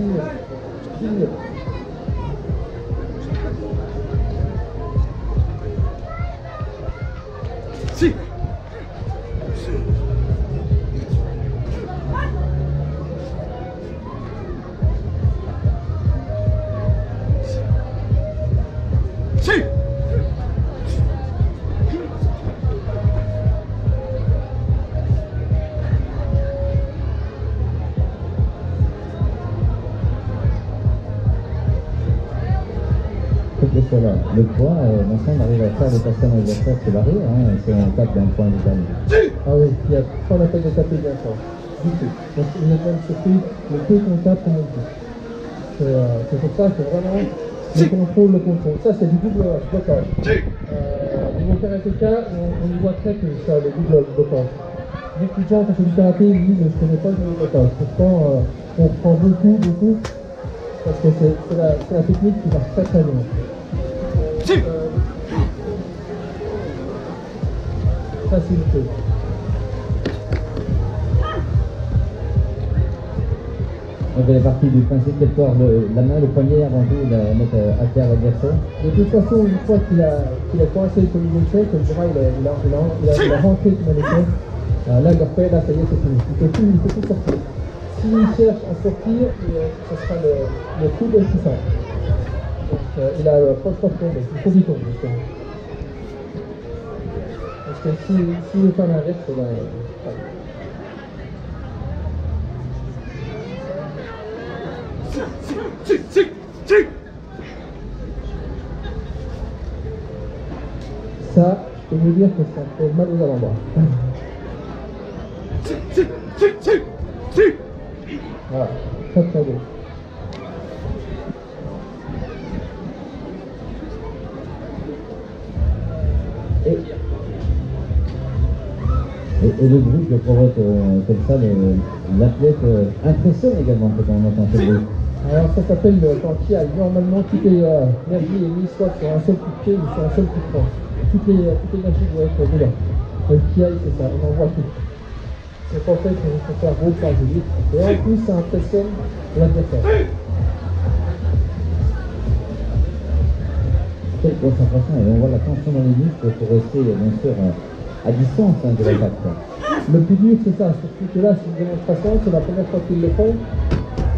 minutes. 10 minutes. Si Si Le poids, euh, Vincent on arrive à faire le passer à un adversaire se barrer, hein, si on tape d'un point vital. Ah oui, il y a pas la peine de taper bien fort. Du tout. Donc vous êtes même surpris, le peu qu'on tape, on le. C'est euh, c'est pour ça que vraiment, le contrôle, le contrôle. Ça, c'est du double blocage. Euh, niveau karatéka, on, on y voit très peu ça, le double blocage. Beaucoup de gens, quand c'est du karaté, ils disent je connais pas le double blocage. Pourtant, euh, on reprend beaucoup, beaucoup, parce que c'est c'est la, c'est la technique qui marche très très bien. Euh, facilité. On fait partie du principe de tord le, la main, le poignet avant tout, la mettre à terre l'adversaire. De toute façon, une fois qu'il a, qu'il a coincé comme il est fait, que le bras il a, il a, il a, il a, il a rentré comme il fait, euh, là il le refait, là ça y est, c'est fini. Il ne peut plus, il peut plus sortir. S'il cherche à sortir, euh, ce sera le, le coup de 600. Euh, il a euh, trop tombé, il faut justement. Parce que si, si fait euh, Si Si Si ça, je peux vous dire que ça fait mal aux avant-bras. Voilà, très très beau. Et, et le bruit que provoque euh, comme ça l'athlète euh, impressionne également quand on entend ce bruit. Alors ça s'appelle le quand il y a normalement toute l'énergie est mise soit sur un seul coup de pied ou sur un seul coup de poing. Toute l'énergie doit être dedans. Le kiai c'est ça, on envoie tout. C'est pour ça qu'il faut faire gros de vite. Et en plus ça impressionne l'adversaire. Quelle concentration, et on voit la tension dans les muscles pour rester euh, bien sûr euh, à distance hein, de quoi. Le plus dur c'est ça, surtout que là c'est une démonstration, c'est la première fois qu'ils le font.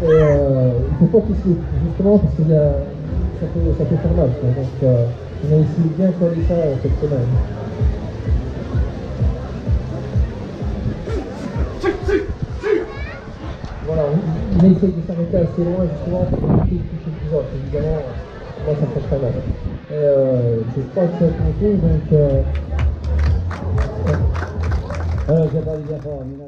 Et euh, il faut pas qu'ils se justement parce que ça, peut, ça peut faire mal. Donc euh, on a de bien coller ça euh, cette semaine. Voilà, on- il essaye de s'arrêter assez loin justement pour éviter de toucher plus autres. Évidemment, moi ça me fait très mal. Et je crois que c'est pour tout, donc euh, Alors j'ai pas bien fort, Mina.